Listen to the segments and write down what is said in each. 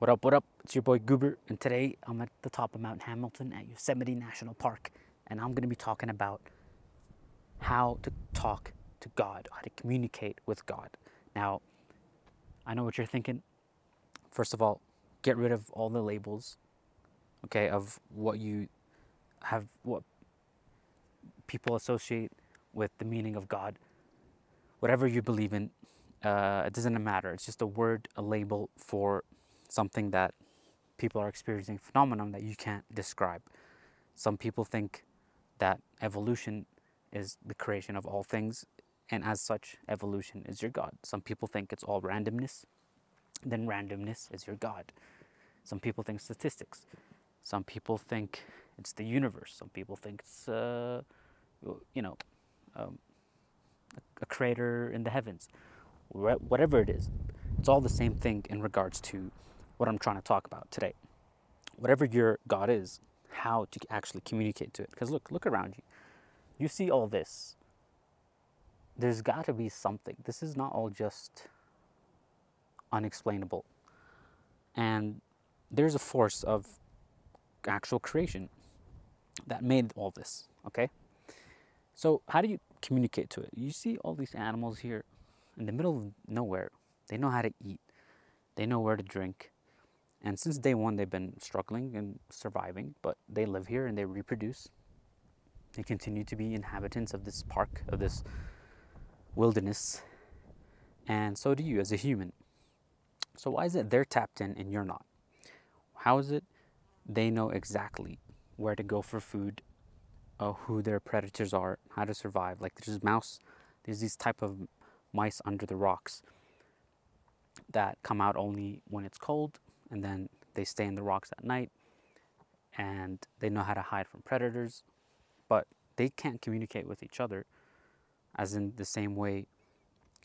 What up, what up? It's your boy Goober, and today I'm at the top of Mount Hamilton at Yosemite National Park, and I'm going to be talking about how to talk to God, how to communicate with God. Now, I know what you're thinking. First of all, get rid of all the labels, okay, of what you have, what people associate with the meaning of God. Whatever you believe in, uh, it doesn't matter. It's just a word, a label for something that people are experiencing phenomenon that you can't describe. Some people think that evolution is the creation of all things, and as such, evolution is your God. Some people think it's all randomness, then randomness is your God. Some people think statistics. Some people think it's the universe. Some people think it's, uh, you know, um, a, a creator in the heavens. Whatever it is, it's all the same thing in regards to what I'm trying to talk about today. Whatever your God is, how to actually communicate to it. Because look, look around you. You see all this. There's got to be something. This is not all just unexplainable. And there's a force of actual creation that made all this, okay? So, how do you communicate to it? You see all these animals here in the middle of nowhere. They know how to eat, they know where to drink, and since day one, they've been struggling and surviving, but they live here and they reproduce. They continue to be inhabitants of this park, of this wilderness. And so do you as a human. So, why is it they're tapped in and you're not? How is it they know exactly where to go for food, uh, who their predators are, how to survive? Like, there's mouse, there's these type of mice under the rocks that come out only when it's cold and then they stay in the rocks at night and they know how to hide from predators, but they can't communicate with each other as in the same way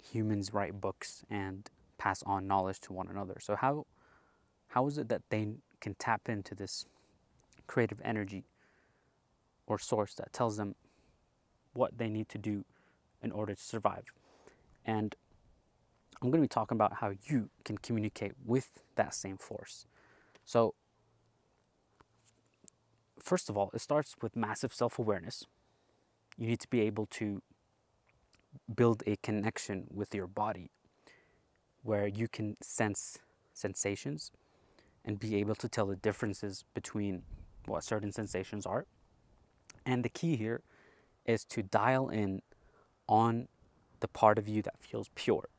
humans write books and pass on knowledge to one another. So how how is it that they can tap into this creative energy or source that tells them what they need to do in order to survive? And I'm going to be talking about how you can communicate with that same force. So, first of all, it starts with massive self awareness. You need to be able to build a connection with your body where you can sense sensations and be able to tell the differences between what certain sensations are. And the key here is to dial in on the part of you that feels pure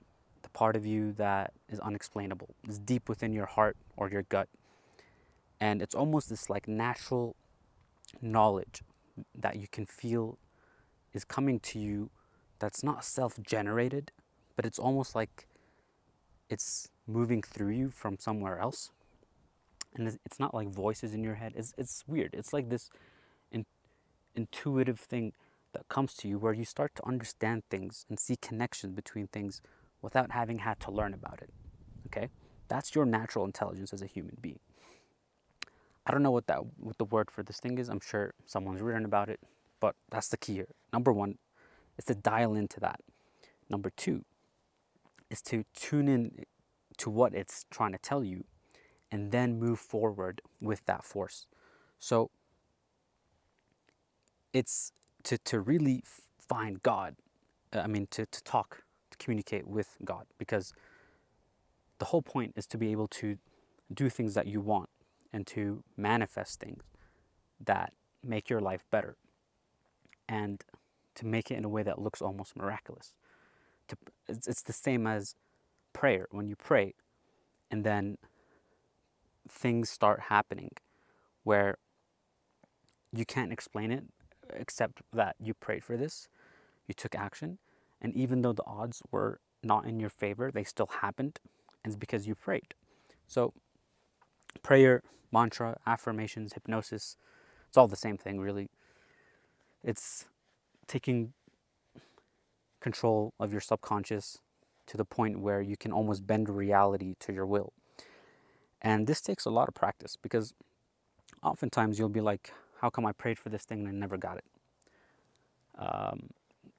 part of you that is unexplainable. It's deep within your heart or your gut. And it's almost this like natural knowledge that you can feel is coming to you that's not self generated, but it's almost like it's moving through you from somewhere else. And it's not like voices in your head. It's, it's weird. It's like this in, intuitive thing that comes to you where you start to understand things and see connections between things without having had to learn about it. Okay? That's your natural intelligence as a human being. I don't know what that what the word for this thing is. I'm sure someone's written about it, but that's the key here. Number 1 is to dial into that. Number 2 is to tune in to what it's trying to tell you and then move forward with that force. So it's to, to really find God, uh, I mean, to, to talk communicate with God because the whole point is to be able to do things that you want and to manifest things that make your life better and to make it in a way that looks almost miraculous. To, it's, it's the same as prayer. When you pray and then things start happening where you can't explain it except that you prayed for this, you took action, and even though the odds were not in your favor, they still happened. And it's because you prayed. So, prayer, mantra, affirmations, hypnosis, it's all the same thing, really. It's taking control of your subconscious to the point where you can almost bend reality to your will. And this takes a lot of practice because oftentimes you'll be like, How come I prayed for this thing and I never got it? Um,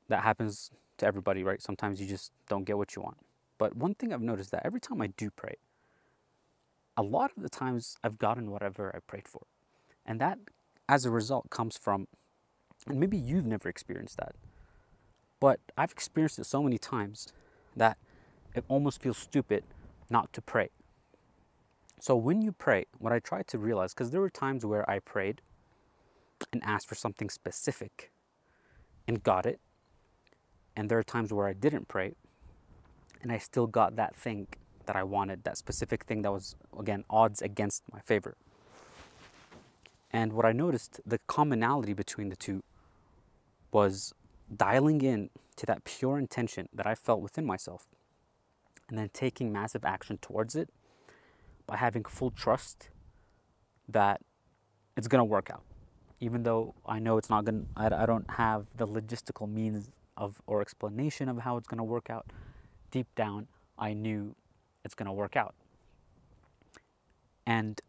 that happens to everybody, right? Sometimes you just don't get what you want. But one thing I've noticed that every time I do pray, a lot of the times I've gotten whatever I prayed for. And that, as a result, comes from, and maybe you've never experienced that, but I've experienced it so many times that it almost feels stupid not to pray. So when you pray, what I try to realize, because there were times where I prayed and asked for something specific and got it. And there are times where I didn't pray and I still got that thing that I wanted, that specific thing that was, again, odds against my favor. And what I noticed, the commonality between the two was dialing in to that pure intention that I felt within myself and then taking massive action towards it by having full trust that it's going to work out. Even though I know it's not going to, I don't have the logistical means of or explanation of how it's going to work out, deep down, I knew it's going to work out. And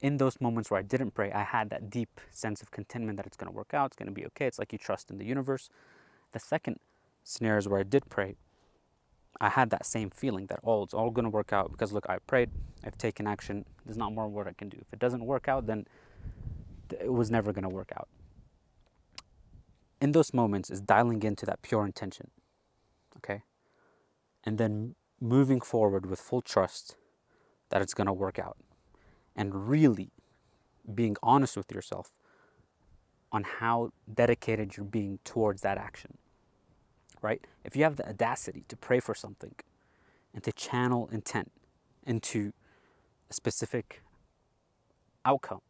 in those moments where I didn't pray, I had that deep sense of contentment that it's going to work out, it's going to be okay. It's like you trust in the universe. The second scenarios where I did pray, I had that same feeling that, oh, it's all going to work out because look, I prayed, I've taken action, there's not more what I can do. If it doesn't work out, then it was never going to work out. In those moments, is dialing into that pure intention, okay? And then moving forward with full trust that it's going to work out. And really being honest with yourself on how dedicated you're being towards that action right? If you have the audacity to pray for something and to channel intent into a specific outcome,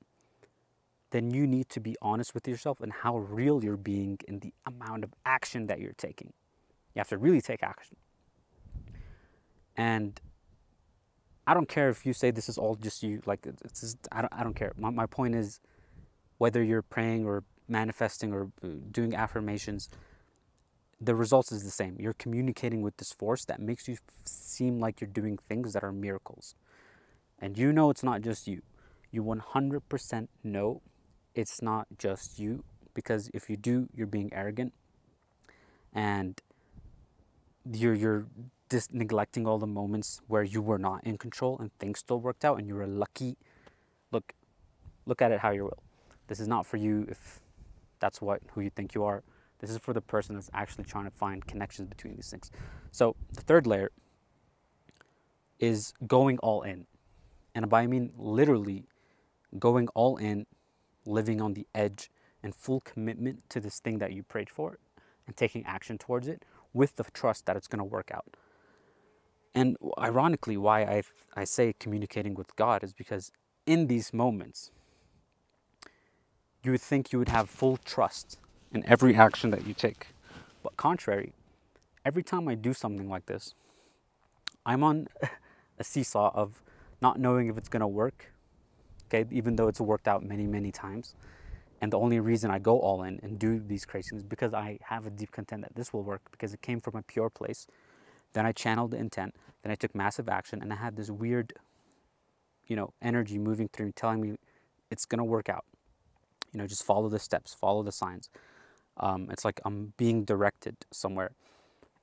then you need to be honest with yourself and how real you're being in the amount of action that you're taking. You have to really take action. And I don't care if you say this is all just you, like, it's just, I, don't, I don't care. My, my point is whether you're praying or manifesting or uh, doing affirmations, the results is the same. You're communicating with this force that makes you seem like you're doing things that are miracles. And you know it's not just you. You 100% know it's not just you because if you do, you're being arrogant and you're you're just neglecting all the moments where you were not in control and things still worked out and you were lucky. Look, look at it how you will. This is not for you if that's what who you think you are. This is for the person that's actually trying to find connections between these things. So the third layer is going all in. And by I mean literally going all in, living on the edge and full commitment to this thing that you prayed for and taking action towards it with the trust that it's going to work out. And ironically, why I, I say communicating with God is because in these moments, you would think you would have full trust in every action that you take. But contrary, every time I do something like this, I'm on a seesaw of not knowing if it's going to work, okay, even though it's worked out many, many times. And the only reason I go all in and do these things is because I have a deep content that this will work because it came from a pure place. Then I channeled the intent. Then I took massive action and I had this weird, you know, energy moving through me telling me it's going to work out. You know, just follow the steps, follow the signs. Um, it's like I'm being directed somewhere.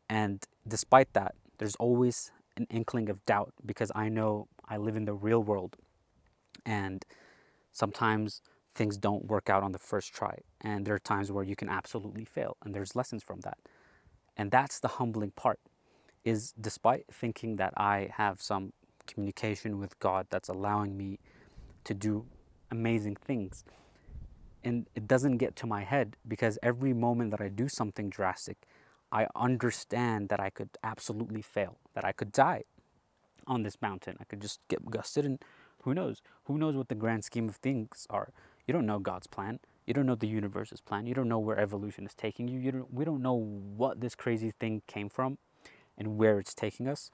And despite that, there's always an inkling of doubt because I know I live in the real world. And sometimes things don't work out on the first try. And there are times where you can absolutely fail. And there's lessons from that. And that's the humbling part is despite thinking that I have some communication with God that's allowing me to do amazing things, and it doesn't get to my head because every moment that I do something drastic, I understand that I could absolutely fail, that I could die on this mountain. I could just get gusted, and who knows? Who knows what the grand scheme of things are? You don't know God's plan. You don't know the universe's plan. You don't know where evolution is taking you. you don't, we don't know what this crazy thing came from and where it's taking us.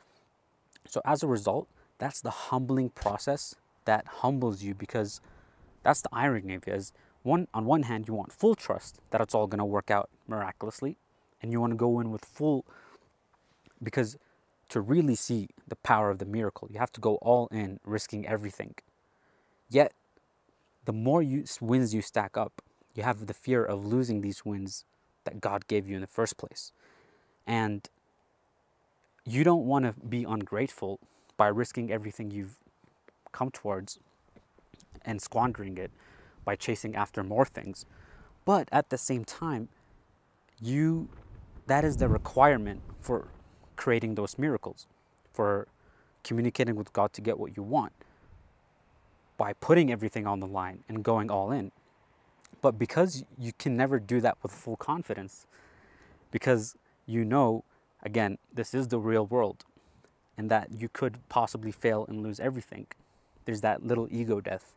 So, as a result, that's the humbling process that humbles you because that's the irony of it is one on one hand you want full trust that it's all going to work out miraculously and you want to go in with full because to really see the power of the miracle. You have to go all in risking everything. Yet the more you, wins you stack up you have the fear of losing these wins that god gave you in the first place. And you don't want to be ungrateful by risking everything you've come towards and squandering it by chasing after more things. But at the same time, you that is the requirement for creating those miracles, for communicating with God to get what you want by putting everything on the line and going all in. But because you can never do that with full confidence, because you know, again, this is the real world and that you could possibly fail and lose everything. There's that little ego death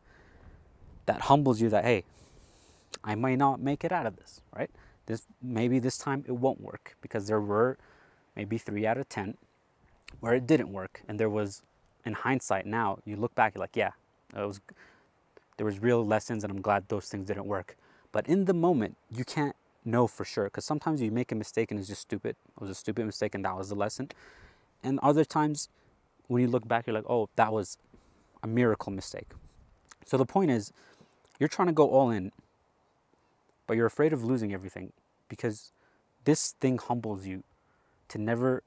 that humbles you that, hey, I might not make it out of this, right? This maybe this time it won't work because there were maybe three out of ten where it didn't work, and there was, in hindsight, now you look back, you're like, yeah, it was. There was real lessons, and I'm glad those things didn't work. But in the moment, you can't know for sure because sometimes you make a mistake and it's just stupid. It was a stupid mistake, and that was the lesson. And other times, when you look back, you're like, oh, that was a miracle mistake. So the point is, you're trying to go all in, but you're afraid of losing everything because this thing humbles you to never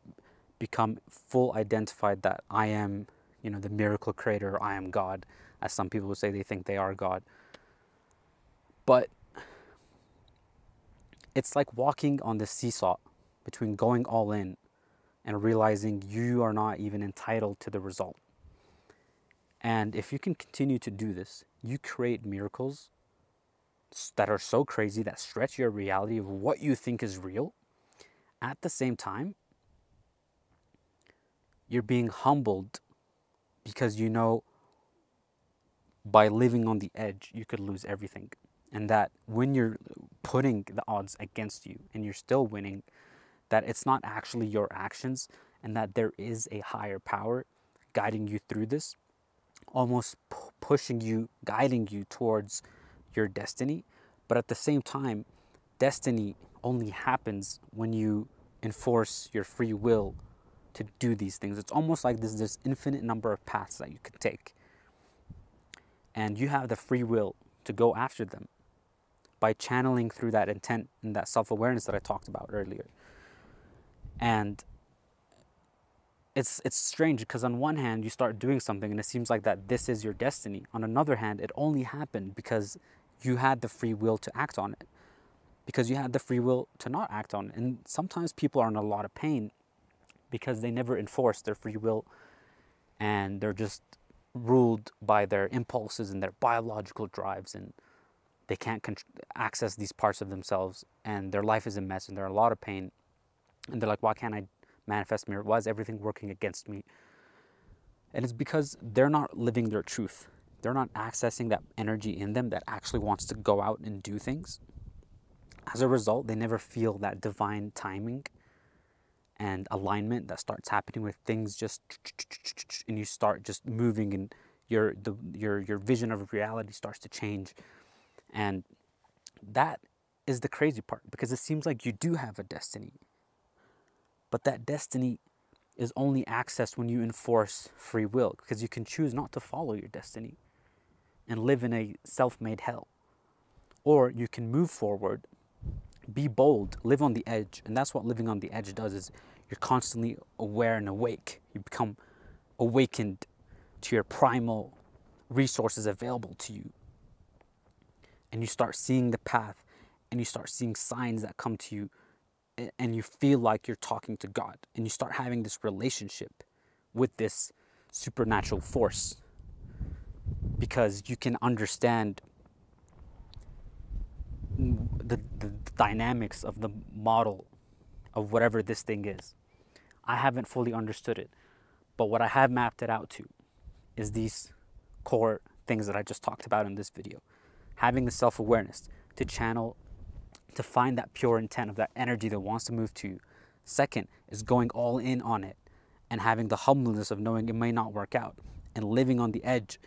become full identified that I am, you know, the miracle creator, I am God, as some people would say they think they are God. But it's like walking on the seesaw between going all in and realizing you are not even entitled to the result. And if you can continue to do this, you create miracles that are so crazy that stretch your reality of what you think is real. At the same time, you're being humbled because you know by living on the edge, you could lose everything. And that when you're putting the odds against you and you're still winning, that it's not actually your actions and that there is a higher power guiding you through this, almost pushing you, guiding you towards your destiny. But at the same time, destiny only happens when you enforce your free will to do these things. It's almost like there's this infinite number of paths that you could take. And you have the free will to go after them by channeling through that intent and that self awareness that I talked about earlier. And it's it's strange because on one hand you start doing something and it seems like that this is your destiny. On another hand, it only happened because you had the free will to act on it. Because you had the free will to not act on. And sometimes people are in a lot of pain because they never enforce their free will and they're just ruled by their impulses and their biological drives and they can't access these parts of themselves and their life is a mess and they're in a lot of pain. And they're like why can't i manifest mirror why is everything working against me? And it's because they're not living their truth. They're not accessing that energy in them that actually wants to go out and do things as a result they never feel that divine timing and alignment that starts happening with things just and you start just moving and your the your your vision of reality starts to change. And that is the crazy part because it seems like you do have a destiny but that destiny is only accessed when you enforce free will because you can choose not to follow your destiny and live in a self-made hell. Or you can move forward be bold, live on the edge. And that's what living on the edge does is you're constantly aware and awake. You become awakened to your primal resources available to you. And you start seeing the path and you start seeing signs that come to you and you feel like you're talking to God and you start having this relationship with this supernatural force because you can understand the, the dynamics of the model of whatever this thing is. I haven't fully understood it, but what I have mapped it out to is these core things that I just talked about in this video. Having the self awareness to channel, to find that pure intent of that energy that wants to move to you. Second is going all in on it and having the humbleness of knowing it may not work out and living on the edge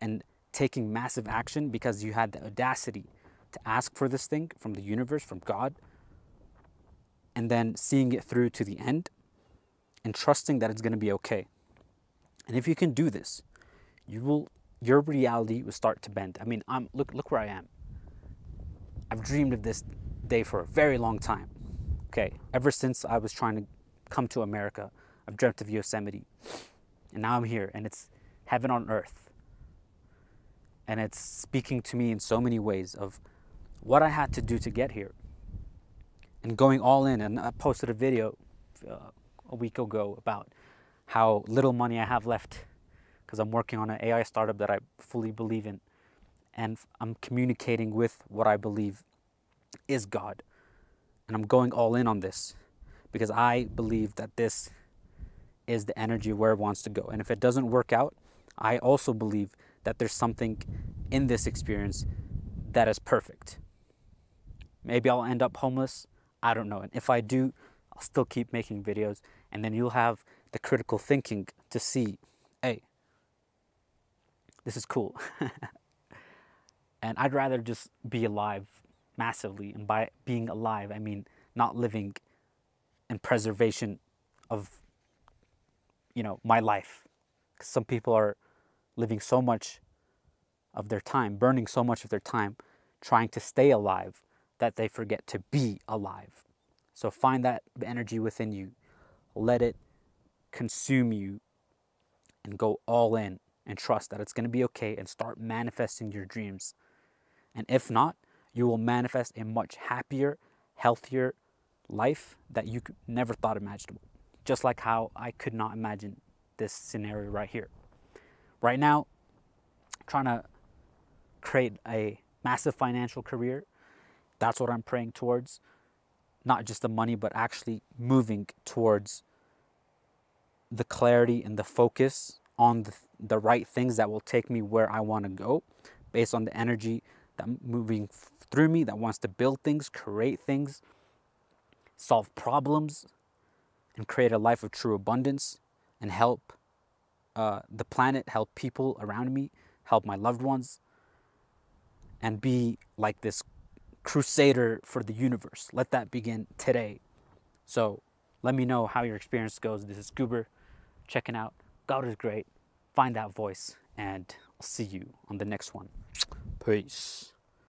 and taking massive action because you had the audacity to ask for this thing from the universe, from God, and then seeing it through to the end and trusting that it's going to be okay. And if you can do this, you will your reality will start to bend. I mean, I'm look look where I am. I've dreamed of this day for a very long time. Okay, ever since I was trying to come to America, I've dreamt of Yosemite. And now I'm here and it's heaven on earth. And it's speaking to me in so many ways of what I had to do to get here and going all in. And I posted a video uh, a week ago about how little money I have left because I'm working on an AI startup that I fully believe in. And I'm communicating with what I believe is God. And I'm going all in on this because I believe that this is the energy where it wants to go. And if it doesn't work out, I also believe that there's something in this experience that is perfect. Maybe I'll end up homeless. I don't know. And if I do, I'll still keep making videos. And then you'll have the critical thinking to see hey, this is cool. and I'd rather just be alive massively. And by being alive, I mean not living in preservation of, you know, my life. Because some people are living so much of their time, burning so much of their time trying to stay alive that they forget to be alive. So find that energy within you, let it consume you, and go all in and trust that it's going to be okay and start manifesting your dreams. And if not, you will manifest a much happier, healthier life that you never thought imaginable. Just like how I could not imagine this scenario right here. Right now, trying to create a massive financial career. That's what I'm praying towards. Not just the money, but actually moving towards the clarity and the focus on the, the right things that will take me where I want to go based on the energy that moving through me that wants to build things, create things, solve problems, and create a life of true abundance and help uh, the planet, help people around me, help my loved ones, and be like this crusader for the universe. Let that begin today. So let me know how your experience goes. This is Goober checking out. God is great. Find that voice, and I'll see you on the next one. Peace.